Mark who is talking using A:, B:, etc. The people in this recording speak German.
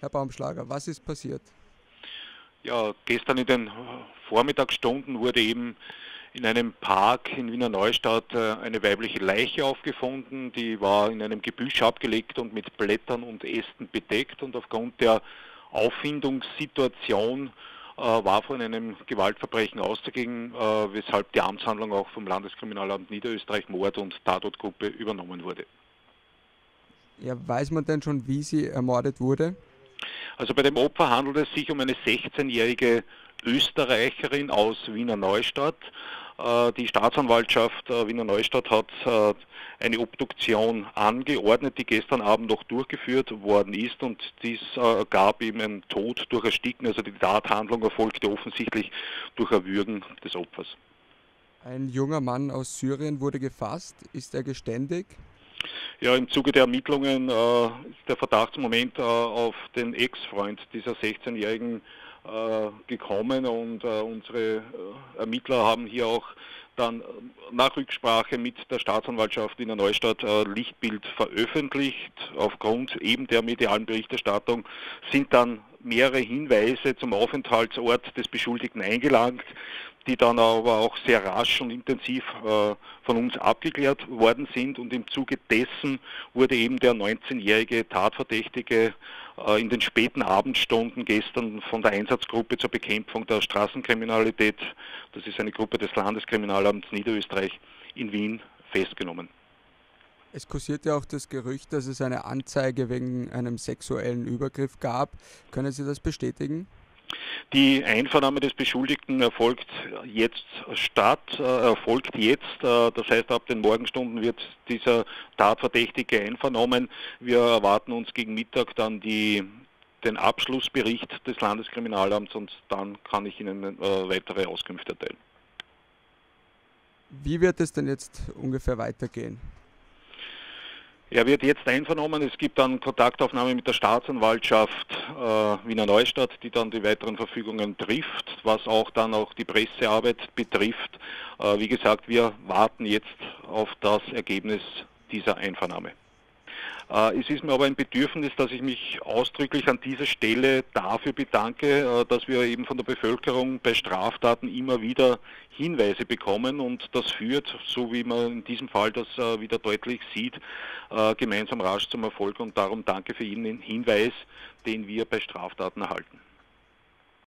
A: Herr Baumschlager, was ist passiert?
B: Ja, gestern in den Vormittagsstunden wurde eben in einem Park in Wiener Neustadt äh, eine weibliche Leiche aufgefunden. Die war in einem Gebüsch abgelegt und mit Blättern und Ästen bedeckt und aufgrund der Auffindungssituation äh, war von einem Gewaltverbrechen auszugehen, äh, weshalb die Amtshandlung auch vom Landeskriminalamt Niederösterreich Mord und Tatortgruppe übernommen wurde.
A: Ja, weiß man denn schon, wie sie ermordet wurde?
B: Also bei dem Opfer handelt es sich um eine 16-jährige Österreicherin aus Wiener Neustadt. Äh, die Staatsanwaltschaft äh, Wiener Neustadt hat äh, eine Obduktion angeordnet, die gestern Abend noch durchgeführt worden ist und dies gab eben einen Tod durch Ersticken, also die Tathandlung erfolgte offensichtlich durch Erwürgen des Opfers.
A: Ein junger Mann aus Syrien wurde gefasst. Ist er geständig?
B: Ja, im Zuge der Ermittlungen äh, ist der Verdachtsmoment äh, auf den Ex-Freund dieser 16-jährigen äh, gekommen und äh, unsere äh, Ermittler haben hier auch dann nach Rücksprache mit der Staatsanwaltschaft in der Neustadt Lichtbild veröffentlicht. Aufgrund eben der medialen Berichterstattung sind dann mehrere Hinweise zum Aufenthaltsort des Beschuldigten eingelangt die dann aber auch sehr rasch und intensiv äh, von uns abgeklärt worden sind und im Zuge dessen wurde eben der 19-jährige Tatverdächtige äh, in den späten Abendstunden gestern von der Einsatzgruppe zur Bekämpfung der Straßenkriminalität, das ist eine Gruppe des Landeskriminalamts Niederösterreich in Wien, festgenommen.
A: Es kursiert ja auch das Gerücht, dass es eine Anzeige wegen einem sexuellen Übergriff gab. Können Sie das bestätigen?
B: Die Einvernahme des Beschuldigten erfolgt jetzt statt, äh, erfolgt jetzt. Äh, das heißt, ab den Morgenstunden wird dieser Tatverdächtige einvernommen. Wir erwarten uns gegen Mittag dann die, den Abschlussbericht des Landeskriminalamts und dann kann ich Ihnen äh, weitere Auskünfte erteilen.
A: Wie wird es denn jetzt ungefähr weitergehen?
B: Er wird jetzt einvernommen. Es gibt dann Kontaktaufnahme mit der Staatsanwaltschaft äh, Wiener Neustadt, die dann die weiteren Verfügungen trifft, was auch dann auch die Pressearbeit betrifft. Äh, wie gesagt, wir warten jetzt auf das Ergebnis dieser Einvernahme. Äh, es ist mir aber ein Bedürfnis, dass ich mich ausdrücklich an dieser Stelle dafür bedanke, äh, dass wir eben von der Bevölkerung bei Straftaten immer wieder Hinweise bekommen und das führt, so wie man in diesem Fall das äh, wieder deutlich sieht, gemeinsam rasch zum Erfolg und darum danke für Ihnen den Hinweis, den wir bei Straftaten erhalten.